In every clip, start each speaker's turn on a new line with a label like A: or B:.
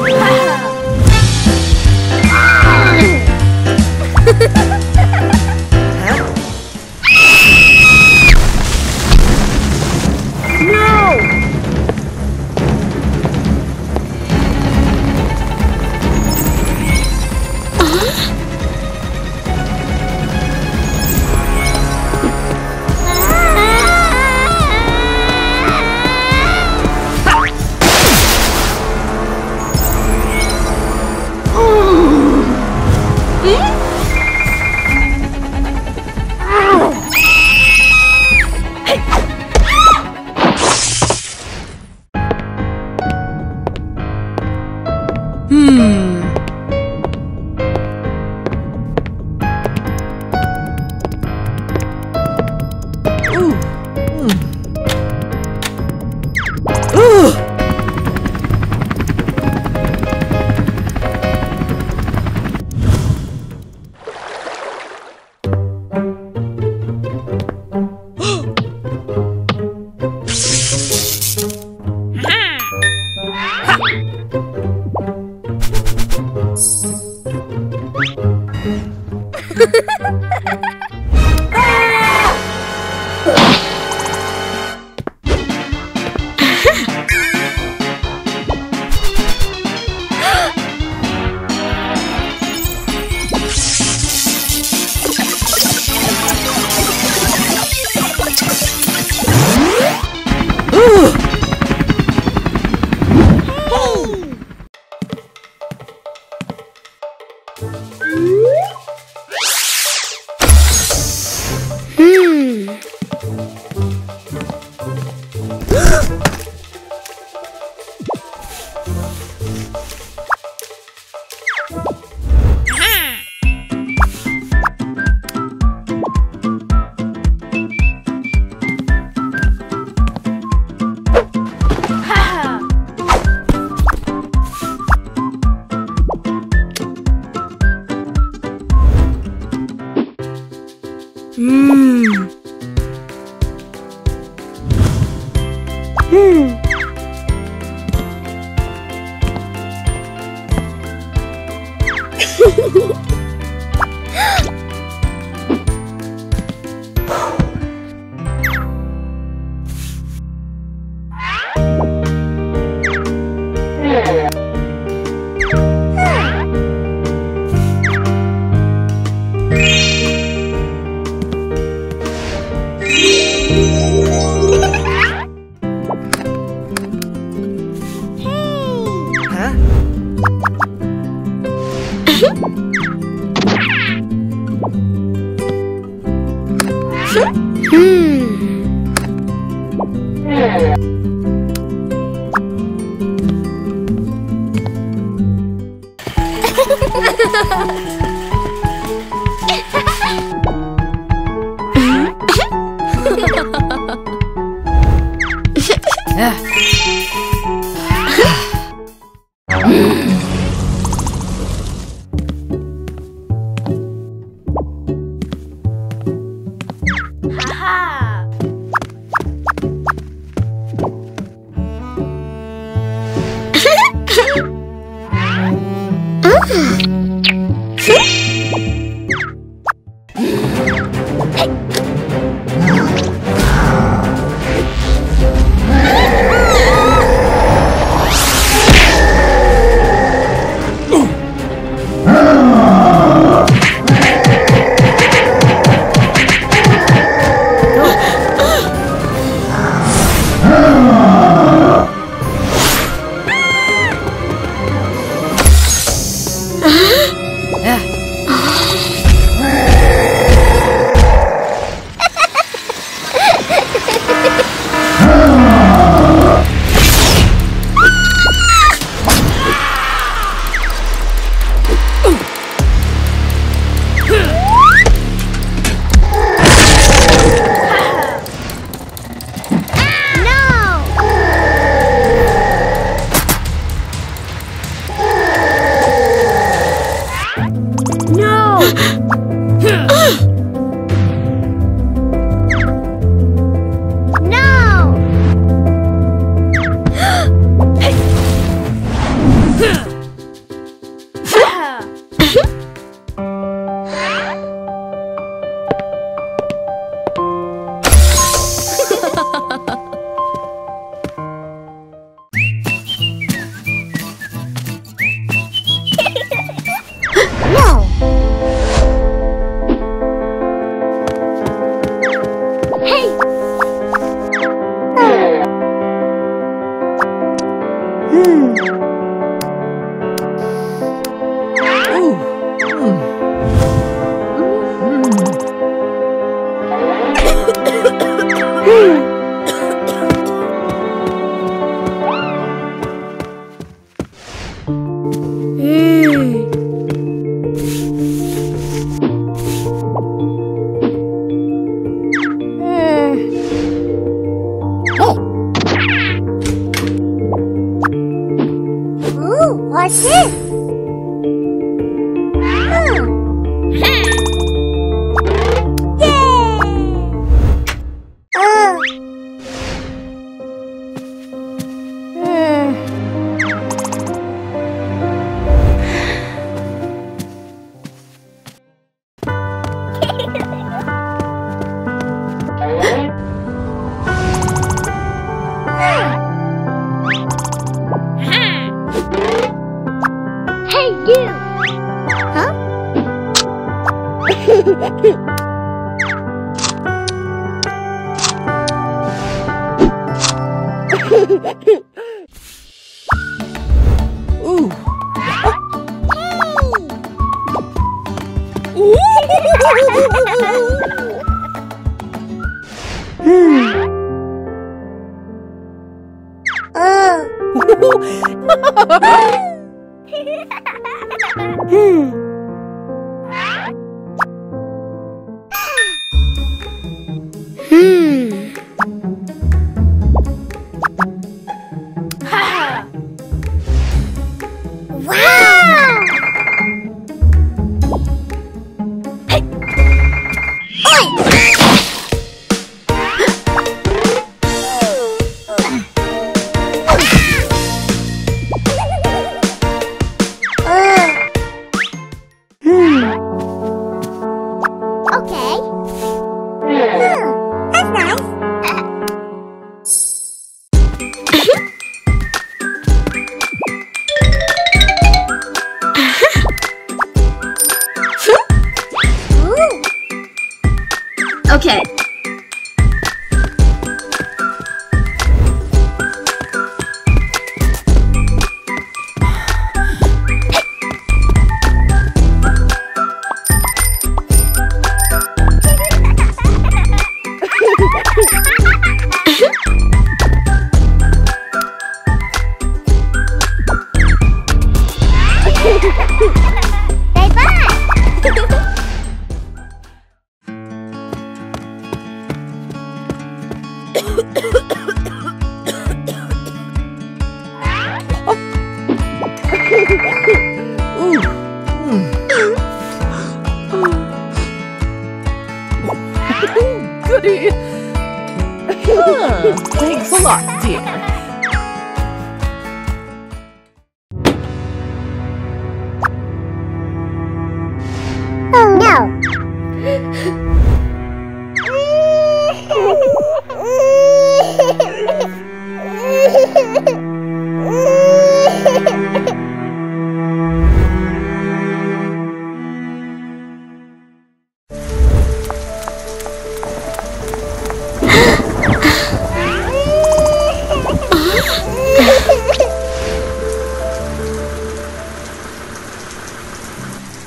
A: 快 Ha ha ha ha! 음. Ahem.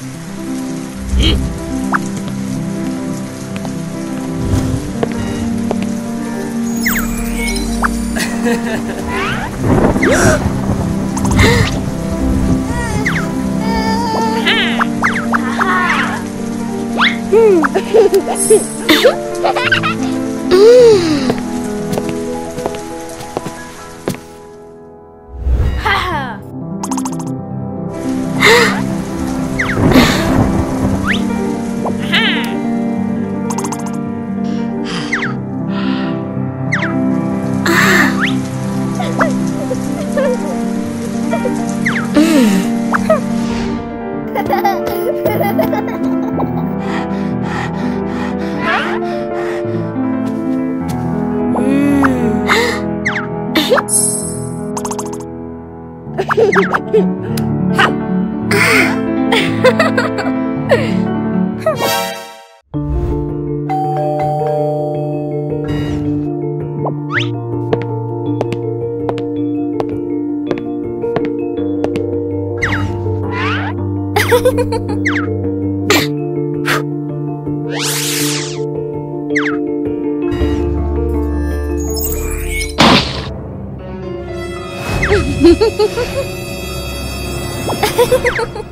A: 嗯。哈 哈哈，啊，哈哈。フフフフ。